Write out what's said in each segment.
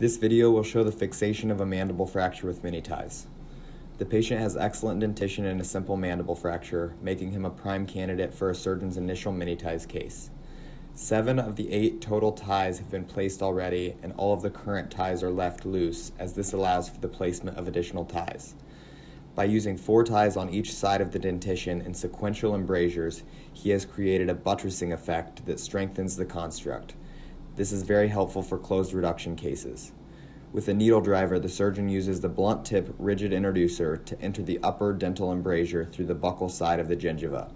This video will show the fixation of a mandible fracture with Minne Ties. The patient has excellent dentition and a simple mandible fracture, making him a prime candidate for a surgeon's initial Minne Ties case. Seven of the eight total ties have been placed already, and all of the current ties are left loose, as this allows for the placement of additional ties. By using four ties on each side of the dentition in sequential embrasures, he has created a buttressing effect that strengthens the construct. This is very helpful for closed reduction cases. With a needle driver, the surgeon uses the blunt tip rigid introducer to enter the upper dental embrasure through the buccal side of the gingiva.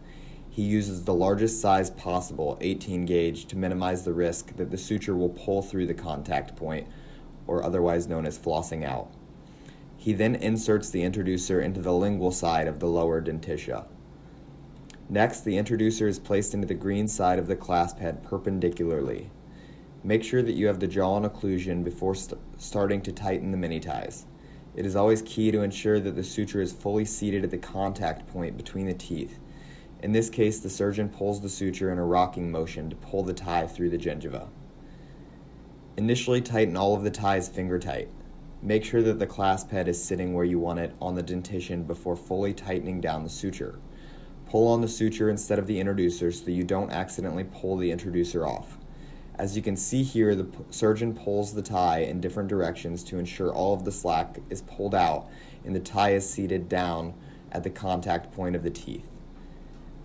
He uses the largest size possible, 18 gauge, to minimize the risk that the suture will pull through the contact point, or otherwise known as flossing out. He then inserts the introducer into the lingual side of the lower dentition. Next, the introducer is placed into the green side of the clasp head perpendicularly. Make sure that you have the jaw in occlusion before st starting to tighten the Minne Ties. It is always key to ensure that the suture is fully seated at the contact point between the teeth. In this case, the surgeon pulls the suture in a rocking motion to pull the tie through the gingiva. Initially tighten all of the ties finger tight. Make sure that the clasp head is sitting where you want it on the dentition before fully tightening down the suture. Pull on the suture instead of the introducer so that you don't accidentally pull the introducer off. As you can see here, the surgeon pulls the tie in different directions to ensure all of the slack is pulled out and the tie is seated down at the contact point of the teeth.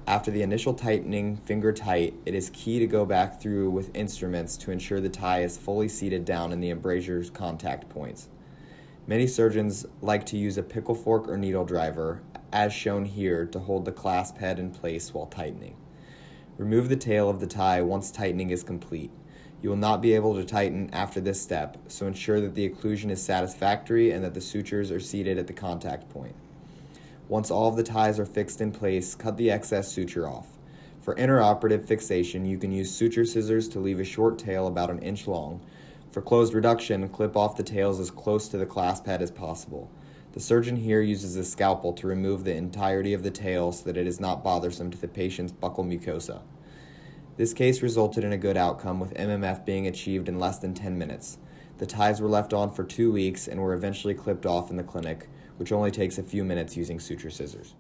After the initial tightening, finger tight, it is key to go back through with instruments to ensure the tie is fully seated down in the embrasure's contact points. Many surgeons like to use a pickle fork or needle driver, as shown here, to hold the clasp head in place while tightening. Remove the tail of the tie once tightening is complete. You will not be able to tighten after this step, so ensure that the occlusion is satisfactory and that the sutures are seated at the contact point. Once all of the ties are fixed in place, cut the excess suture off. For intraoperative fixation, you can use suture scissors to leave a short tail about an inch long. For closed reduction, clip off the tails as close to the clasp head as possible. The surgeon here uses a scalpel to remove the entirety of the tail so that it is not bothersome to the patient's buccal mucosa. This case resulted in a good outcome with MMF being achieved in less than 10 minutes. The ties were left on for two weeks and were eventually clipped off in the clinic, which only takes a few minutes using suture scissors.